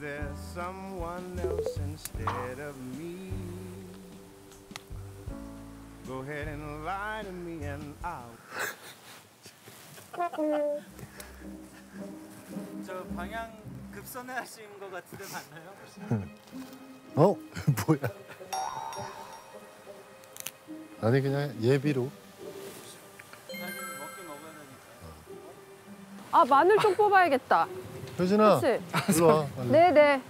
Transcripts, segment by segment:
there someone else instead of me? Go ahead and lie to me and I'll. 저 방향 급선회 하신 것 같은데 맞나요? 어? 뭐야? 아니 그냥 예비로. 아 마늘 좀 뽑아야겠다. 효진아? 일로 와. 네네.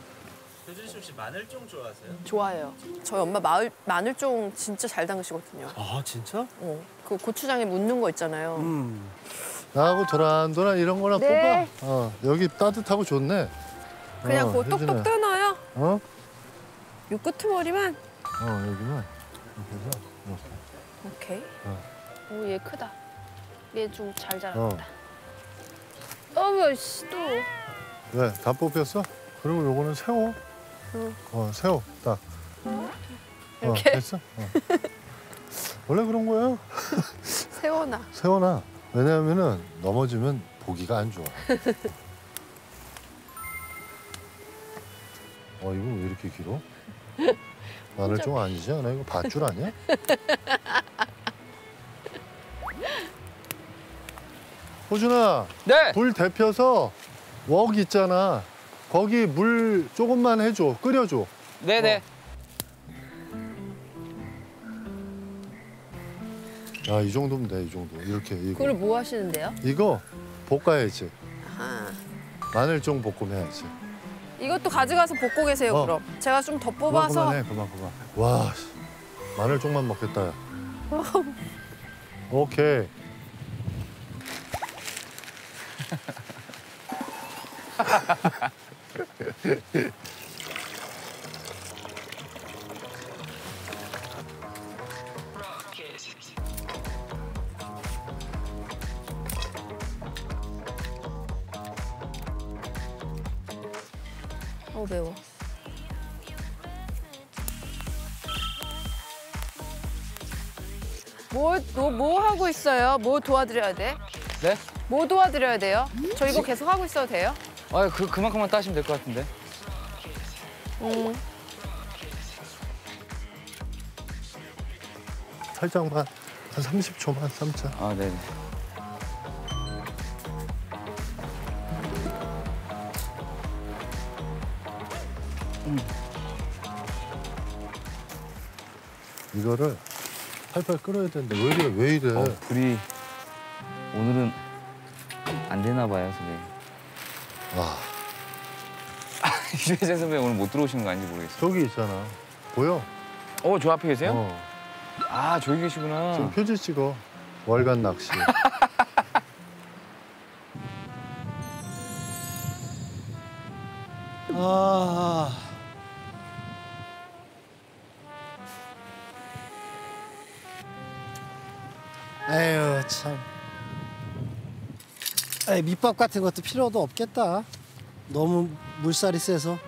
대준 씨 혹시 마늘종 좋아하세요? 좋아해요. 저희 엄마 마을, 마늘종 진짜 잘 담그시거든요. 아 진짜? 어, 그 고추장에 묻는 거 있잖아요. 음. 나하고 도란도란 이런 거나 네. 뽑아. 어, 여기 따뜻하고 좋네. 그냥 어, 그거 똑똑. 떼어놔요. 어? 요 끄트머리만. 어, 여기만. 이렇게 해서. 이렇게. 오케이. 오얘 크다. 얘 좀잘 어. 자랐다. 어머 씨 또. 왜? 다 뽑혔어? 그리고 요거는 새우. 응. 어, 새우. 딱. 이렇게? 어, 됐어? 어. 원래 그런 거야. 세워놔. 세워놔. 왜냐하면은 넘어지면 보기가 안 좋아. 어, 이거 왜 이렇게 길어? 마늘종 아니지 않아? 이거 밧줄 아니야? 호준아, 네. 불 데펴서 웍 있잖아. 거기 물 조금만 해줘. 끓여줘. 네네. 아, 이 정도면 돼, 이 정도. 이렇게, 이거. 그걸 뭐 하시는데요? 이거 볶아야지. 아, 마늘종 볶음 해야지. 이것도 가져가서 볶고 계세요, 어. 그럼. 제가 좀더 그만, 뽑아서. 그만해, 그만, 그만. 와, 씨. 마늘종만 먹겠다. 야. 오케이. 어, 매워. 뭐, 뭐, 뭐 하고 있어요? 뭐 도와드려야 돼? 네? 뭐 도와드려야 돼요? 저 이거 계속 하고 있어도 돼요? 아, 그 그만큼만 따시면 될 것 같은데. 음. 살짝만, 한 30초만 삶자. 아, 네네. 이거를 팔팔 끓여야 되는데 왜 이래, 왜 이래. 어, 불이 오늘은 안 되나 봐요, 선배님. 와, 유재재 선배 오늘 못 들어오시는 거 아닌지 모르겠어요. 저기 있잖아. 보여? 어, 저 앞에 계세요? 어. 아, 저기 계시구나. 지금 표지 찍어. 월간 낚시. 아. 에이, 밑밥 같은 것도 필요도 없겠다. 너무 물살이 세서.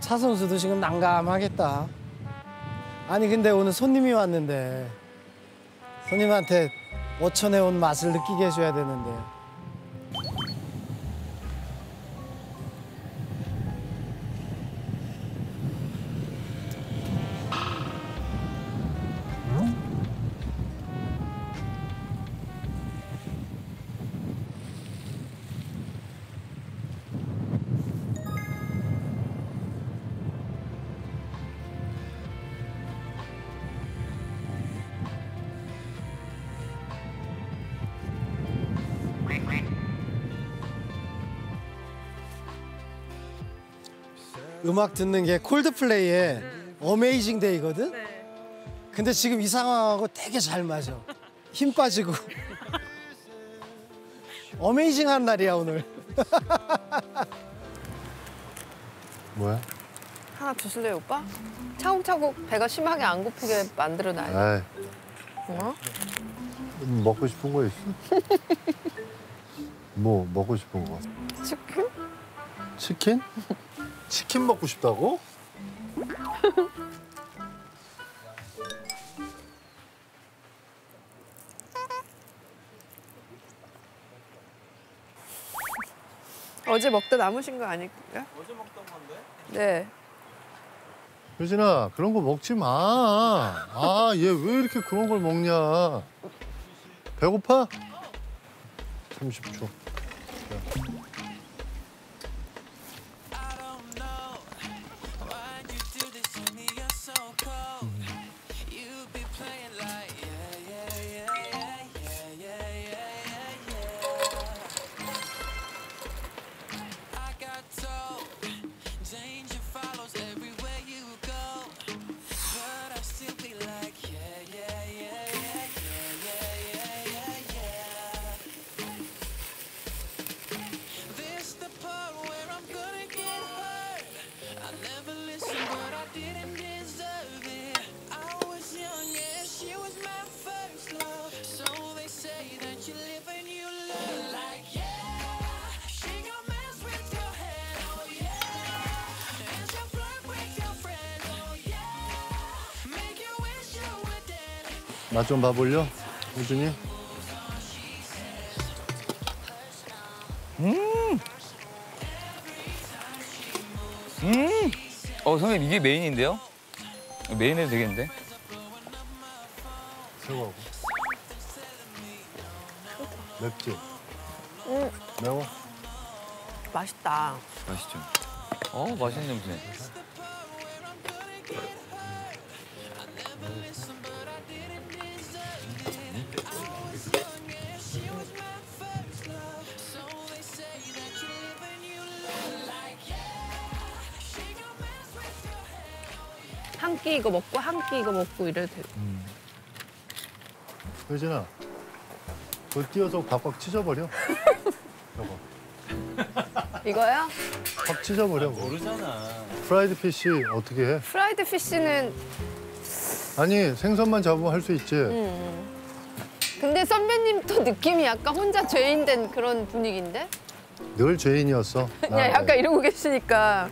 차 선수도 지금 난감하겠다. 아니 근데 오늘 손님이 왔는데 손님한테 어천에 온 맛을 느끼게 해줘야 되는데. 음악 듣는 게 콜드플레이의 어메이징 데이거든? 근데 지금 이 상황하고 되게 잘 맞아. 힘 빠지고. 어메이징한 날이야, 오늘. 뭐야? 하나 주실래요, 오빠? 차곡차곡 배가 심하게 안 고프게 만들어놔요. 어? 먹고 싶은 거 있어? 뭐 먹고 싶은 거? 치킨? 치킨? 치킨 먹고 싶다고? 어제 먹다 남으신 거 아닐까? 어제 먹던 건데? 네. 효진아 그런 거 먹지 마. 아 얘 왜 이렇게 그런 걸 먹냐. 배고파? 30초. 맛 좀 봐볼려? 효진이? 어 선생님 이게 메인인데요? 메인 해도 되겠는데? 새우하고. 맵지? 음. 매워? 맛있다. 맛있죠? 어 맛있는 냄새. 한 끼 이거 먹고 한 끼 이거 먹고 이래도 되고. 효진아, 그걸 띄어서 박박 찢어버려. 저거. 이거요? 확 찢어버려. 그거. 모르잖아. Fried fish 어떻게 해? Fried fish는 아니 생선만 잡으면 할 수 있지. 음. 근데 선배님 또 느낌이 약간 혼자 죄인 된 그런 분위기인데? 늘 죄인이었어. 그냥 나한테. 약간 이러고 계시니까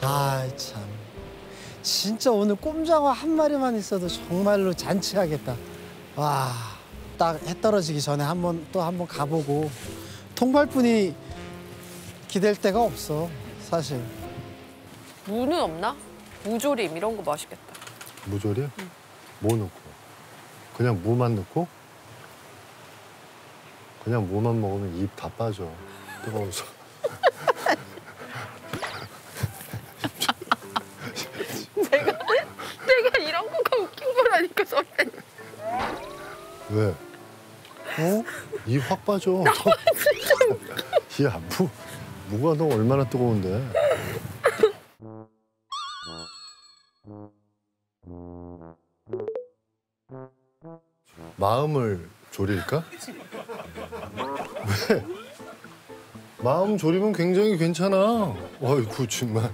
아이 참. 진짜 오늘 꼼장어 한 마리만 있어도 정말로 잔치하겠다. 와, 딱 해 떨어지기 전에 한번 또 한번 가보고 통발뿐이 기댈 데가 없어 사실. 무는 없나? 무조림 이런 거 맛있겠다. 무조리? 뭐 넣고? 그냥 무만 넣고? 그냥 무만 먹으면 입 다 빠져. 뜨거워서. 내가 이런 거가 웃긴 거라니까 선배님. 왜? 어? 입확 빠져. 야, 무, 무가 너 얼마나 뜨거운데? 마음을 졸일까? 왜? 마음 졸이면 굉장히 괜찮아. 어이구, 정말.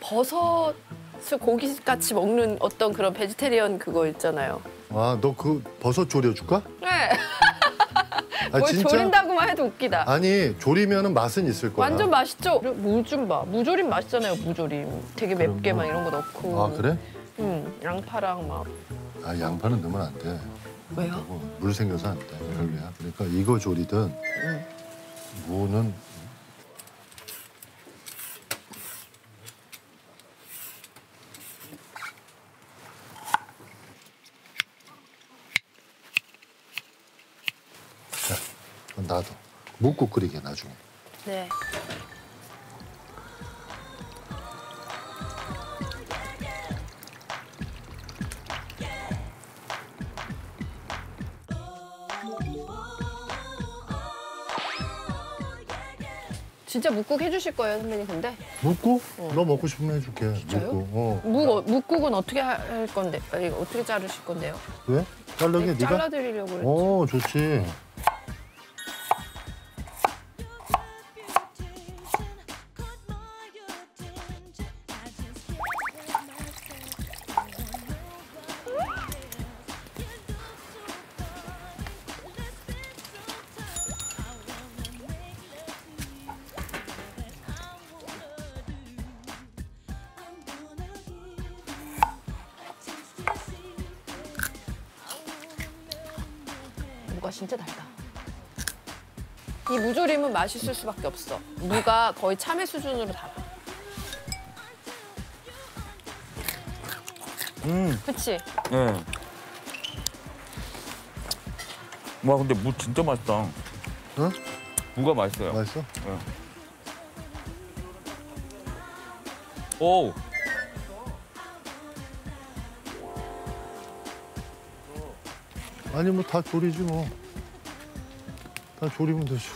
버섯을 고기같이 먹는 어떤 그런 베지테리언 그거 있잖아요. 아, 너 그 버섯 졸여줄까? 네. 아, 뭘 조린다고만 해도 웃기다. 아니, 졸이면 맛은 있을 거야. 완전 맛있죠? 무 좀 봐. 무조림 맛있잖아요, 무조림. 되게 맵게 막 뭐- 이런 거 넣고. 아, 그래? 응, 양파랑 막. 아 양파는 넣으면 안 돼. 왜요? 물 생겨서 안 돼. 별로야. 그러니까 이거 조리든 무는 자, 그건 놔둬. 묵국 끓이게 나중에. 네. 진짜 묵국 해주실 거예요, 선배님, 근데? 묵국? 너 먹고 싶으면 해줄게. 진짜요? 묵국. 어. 묵, 어- 묵국은 어떻게 할 건데? 아, 이거 어떻게 자르실 건데요? 왜? 잘라게 네가? 잘라드리려고 그랬지. 어, 좋지. 진짜 달다. 이 무조림은 맛있을 수밖에 없어. 무가 거의 참외 수준으로 달아. 음, 그치? 네. 와 근데 무 진짜 맛있다. 응? 무가 맛있어요. 맛있어? 오. 아니 뭐 다 조리지 뭐. 다 조리면 되죠.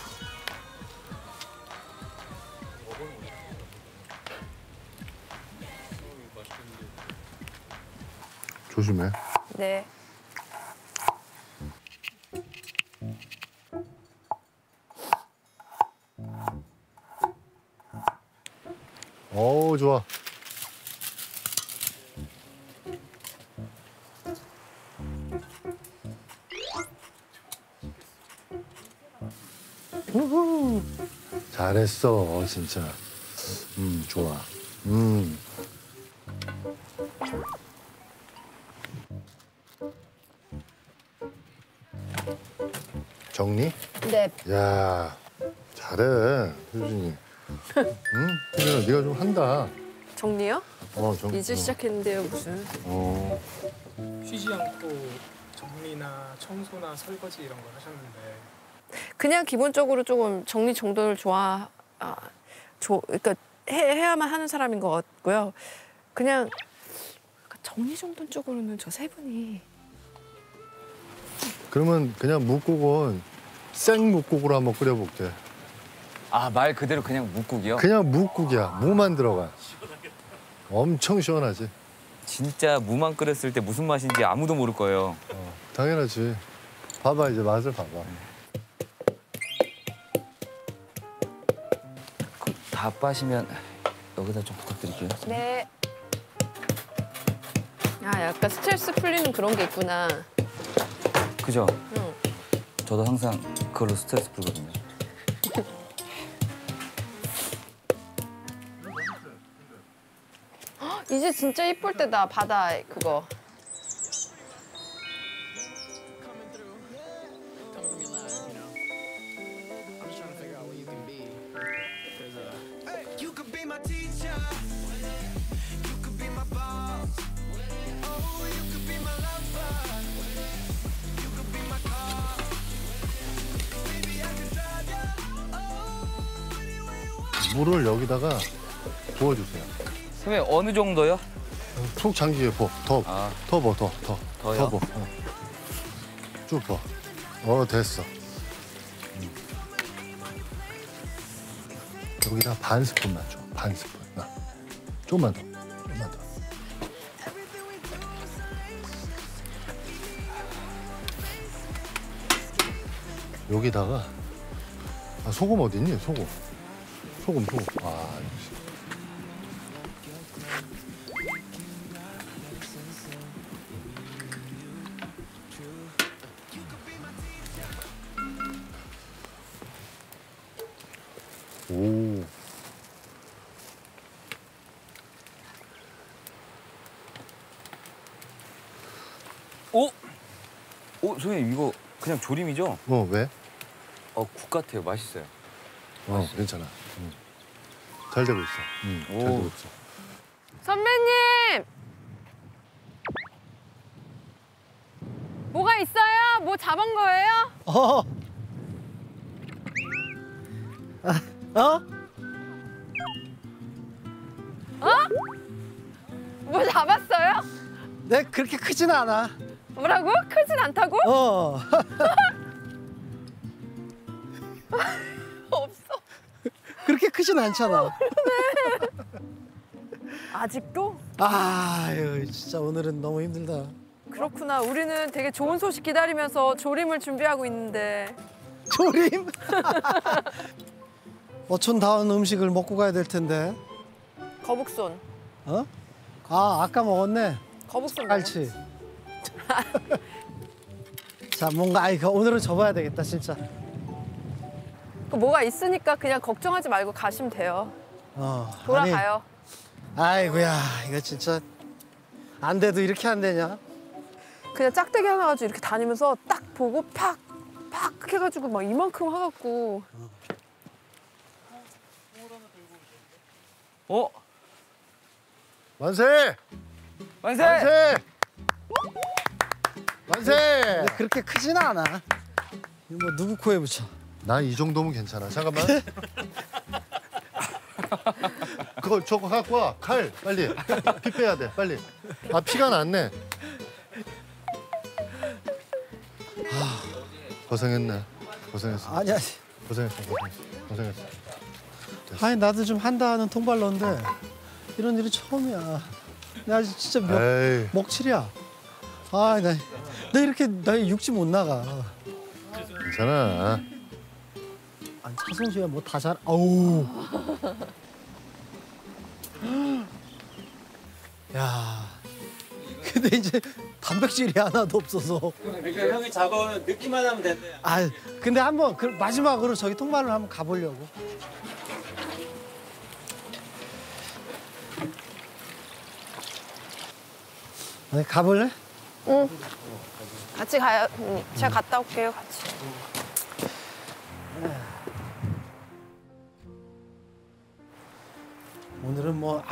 조심해. 네. 어우 좋아. 잘했어 진짜. 음 좋아. 음. 정리? 네. 야 잘해 효진이. 응? 효진아 네가 좀 한다. 정리요? 어, 정, 이제 어. 시작했는데요, 무슨. 어. 쉬지 않고 정리나 청소나 설거지 이런 걸 하셨는데 그냥 기본적으로 조금 정리 정돈을 좋아, 아, 조, 그러니까 해, 해야만 하는 사람인 것 같고요. 그냥 정리 정돈 쪽으로는 저 세 분이 그러면 그냥 묵국은 생 묵국으로 한번 끓여볼게. 아 말 그대로 그냥 묵국이요? 그냥 묵국이야. 무만 들어가. 엄청 시원하지. 진짜 무만 끓였을 때 무슨 맛인지 아무도 모를 거예요. 어, 당연하지. 봐봐 이제 맛을 봐봐. 다 빠시면 여기다 좀 부탁드릴게요. 네. 아, 약간 스트레스 풀리는 그런 게 있구나. 그죠? 응. 저도 항상 그걸로 스트레스 풀거든요. 이제 진짜 이쁠 때다, 바다 그거. 여기다가 부어주세요. 선생님 어느 정도요? 푹 잠기게 부어. 더, 아. 더 부어, 더, 더. 더요? 더 부어. 어. 쭉 부어. 어, 됐어. 음. 여기다 반 스푼만 줘. 반 스푼. 나. 조금만 더. 조금만 더. 여기다가 아, 소금 어딨니? 소금. 소금, 소금. 아, 역시. 오. 오? 오 선생님 이거 그냥 조림이죠? 어, 왜? 어 국 같아요. 맛있어요. 어, 괜찮아. 응. 잘 되고 있어. 응, 잘 오. 되고 있어. 선배님! 뭐가 있어요? 뭐 잡은 거예요? 어. 아, 어? 뭐 잡았어요? 내 그렇게 크진 않아. 뭐라고? 크진 않다고? 어. 그렇게 크진 않잖아. 아직도? 아유, 진짜 오늘은 너무 힘들다. 그렇구나. 우리는 되게 좋은 소식 기다리면서 조림을 준비하고 있는데. 조림? 어촌다운 음식을 먹고 가야 될 텐데. 거북손. 어? 아, 아까 먹었네. 거북손. 깔치. 자, 뭔가 아이 그 오늘은 접어야 되겠다, 진짜. 그 뭐가 있으니까 그냥 걱정하지 말고 가시면 돼요. 어. 돌아가요. 아니, 아이고야, 이거 진짜 안 돼도 이렇게 안 되냐? 그냥 짝대기 하나 가지고 이렇게 다니면서 딱 보고 팍, 막 해가지고 막 이만큼 하갖고 어? 만세! 만세! 만세! 만세! 근데 그렇게 크진 않아. 이거 뭐 누구 코에 붙여? 나 이 정도면 괜찮아. 잠깐만. 그거 저거 갖고 와. 칼 빨리. 피 빼야 돼. 빨리. 아 피가 났네. 아, 고생했네. 고생했어. 아니 아니. 고생했어. 고생했어. 고생했어. 아니 나도 좀 한다 하는 통발러인데 이런 일이 처음이야. 나 진짜 몇 에이. 먹칠이야. 아, 나, 나 이렇게 나 육지 못 나가. 괜찮아. 차선수야 뭐 다 잘. 아우. 야. 근데 이제 단백질이 하나도 없어서. 그러니까 형이 잡아오는 느낌만 하면 된대. 아, 근데 한번 그 마지막으로 저기 통발로 한번 가보려고. 아니 가볼래? 응. 같이 가요. 응. 제가 갔다 올게요. 같이.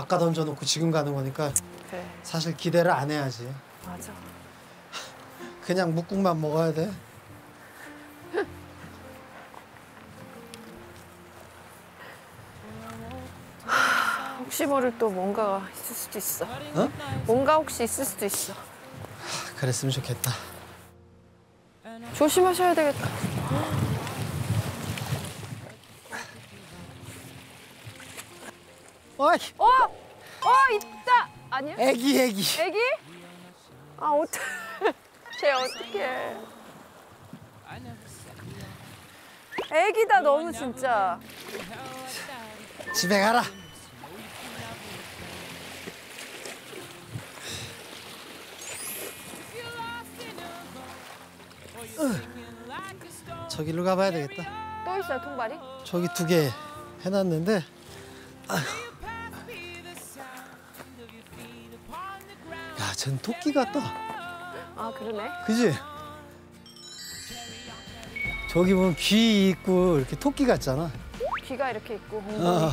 아까 던져놓고 지금 가는 거니까 그래. 사실 기대를 안 해야지. 맞아. 그냥 묵국만 먹어야 돼. 혹시 모를 또 뭔가가 있을 수도 있어. 어? 뭔가 혹시 있을 수도 있어. 그랬으면 좋겠다. 조심하셔야 되겠다. 어이, 어! 어, 있다! 아니야? 애기 애기. 애기? 아, 어떡해. 쟤 어떡해. 애기다, 너무 진짜. 집에 가라. 으, 저기로 가봐야 되겠다. 또 있어요, 통발이? 저기 두 개 해놨는데. 아휴. 쟨 토끼 같다. 아, 그러네. 그지? 저기 보면 귀 있고 이렇게 토끼 같잖아. 귀가 이렇게 있고, 엉덩이. 어,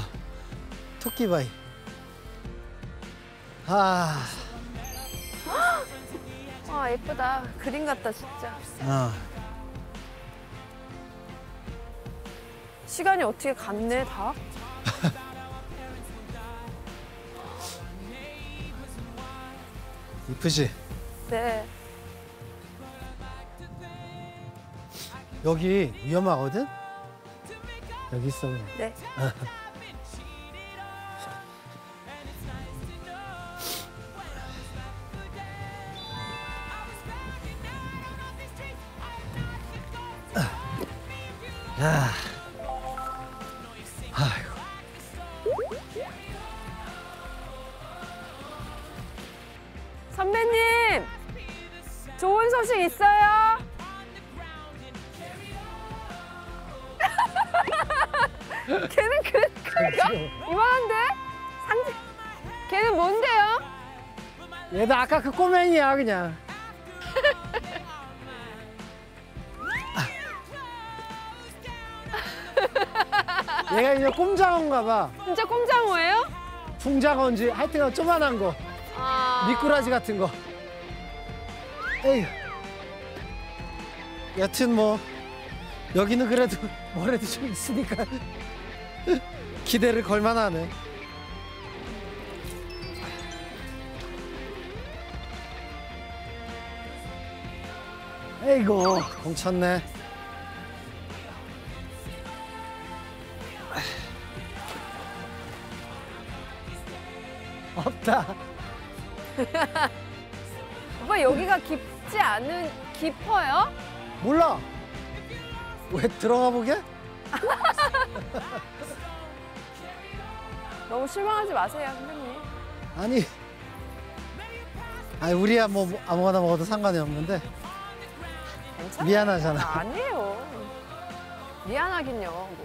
토끼 바위. 아, 아, 예쁘다. 그림 같다, 진짜. 어. 시간이 어떻게 갔네, 다? 이쁘지? 네. 여기 위험하거든? 여기 있어 그냥. 네. 야. 이만한데? 상대 걔는 뭔데요? 얘도 아까 그 꼬맹이야 그냥. 얘가 이제 꼼장어인가 봐. 진짜 꼼장어예요? 풍장어인지 하여튼 조만한 거. 아. 미꾸라지 같은 거. 에휴. 여튼 뭐 여기는 그래도 뭐래도 좀 있으니까 기대를 걸만하네. 에이고 공쳤네. 없다. 오빠 여기가 깊지 않은 깊어요? 몰라. 왜 들어가 보게? 너무 실망하지 마세요, 선배님. 아니. 아니 우리야 뭐 아무거나 먹어도 상관이 없는데 괜찮아요. 미안하잖아. 아니에요. 미안하긴요. 뭐.